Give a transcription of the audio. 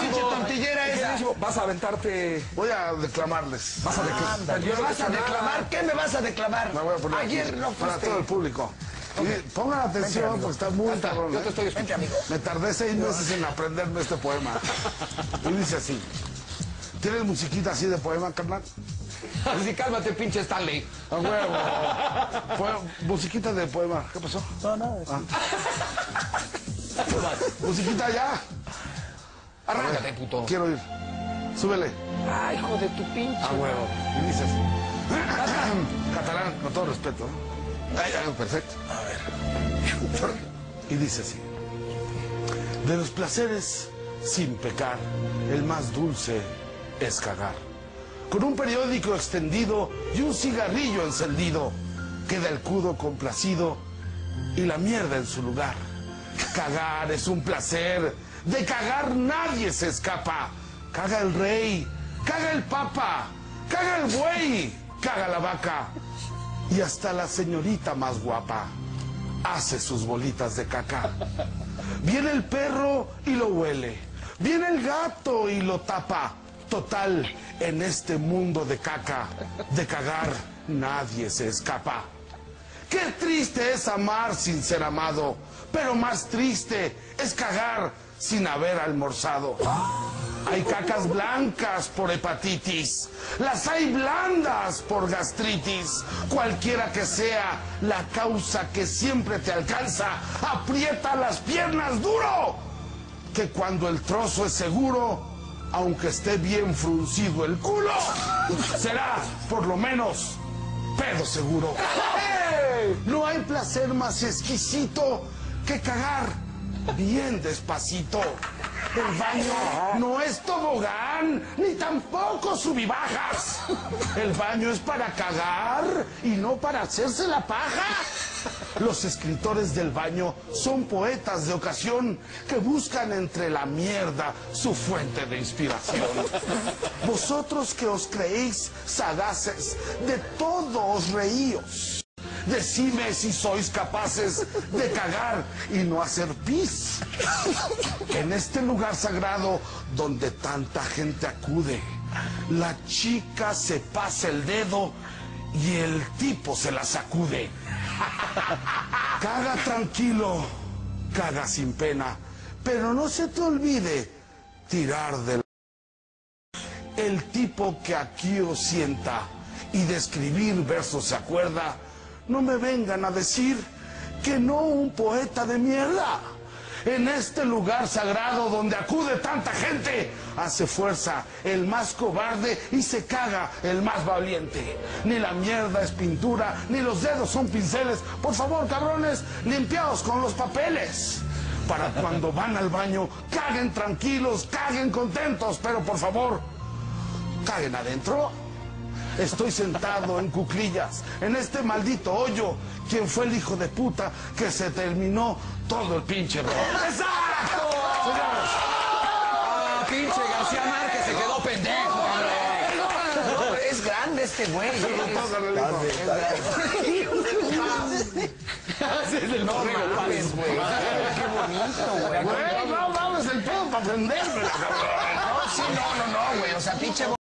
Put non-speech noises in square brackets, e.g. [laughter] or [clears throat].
Pinche tortillera esa. Vas a aventarte. Voy a declamarles. Vas a declarar. ¿Me vas a declamar? ¿Qué me vas a declamar? Me voy a poner Ayer aquí, no para fuiste. todo el público. Y pongan atención porque está muy cabrón. Yo te ¿eh? estoy Vente, amigo. Me tardé seis meses en aprenderme este poema. Y dice así. ¿Tienes musiquita así de poema, carnal? Así cálmate, pinche Stanley. A huevo. Musiquita de poema. ¿Qué pasó? No, no. Ah. Musiquita ya. Arráncate, puto. Quiero ir. Súbele. Ay, hijo de tu pinche. A huevo. Y dice así. [clears throat] Catalán, con todo respeto. Ay, ay, perfecto. A ver. Y dice así. De los placeres sin pecar, el más dulce es cagar. Con un periódico extendido y un cigarrillo encendido, queda el cudo complacido y la mierda en su lugar. Cagar es un placer, de cagar nadie se escapa. Caga el rey, caga el papa, caga el buey, caga la vaca y hasta la señorita más guapa hace sus bolitas de caca. Viene el perro y lo huele. Viene el gato y lo tapa. Total, en este mundo de caca, de cagar, nadie se escapa. Qué triste es amar sin ser amado, pero más triste es cagar sin haber almorzado. Hay cacas blancas por hepatitis, las hay blandas por gastritis. Cualquiera que sea la causa que siempre te alcanza, aprieta las piernas duro, que cuando el trozo es seguro, aunque esté bien fruncido el culo, será por lo menos pedo seguro. No hay placer más exquisito que cagar bien despacito. El baño no es tobogán, ni tampoco subibajas. El baño es para cagar y no para hacerse la paja. Los escritores del baño son poetas de ocasión que buscan entre la mierda su fuente de inspiración. [laughs] Vosotros que os creéis sagaces, de todo os reíos. Decime si sois capaces de cagar y no hacer pis. [laughs] En este lugar sagrado donde tanta gente acude, la chica se pasa el dedo y el tipo se la sacude. [laughs] Caga tranquilo, caga sin pena, pero no se te olvide tirar del... El tipo que aquí os sienta y de escribir versos se acuerda, no me vengan a decir que no un poeta de mierda. En este lugar sagrado donde acude tanta gente, hace fuerza el más cobarde y se caga el más valiente. Ni la mierda es pintura, ni los dedos son pinceles. Por favor, cabrones, limpiaos con los papeles. Para cuando van al baño, caguen tranquilos, caguen contentos, pero por favor, caguen adentro. Estoy sentado en cuclillas, en este maldito hoyo. ¿Quién fue el hijo de puta que se terminó todo el pinche rollo? ¡Exacto! Ah, pinche García Márquez se quedó pendejo, No, es grande este güey. ¿eh? Ese es el Páez, güey. Qué bonito, güey. Güey, no mames el pedo para aprenderme, cabrón. No, sí, no, no, no, güey. O sea, pinche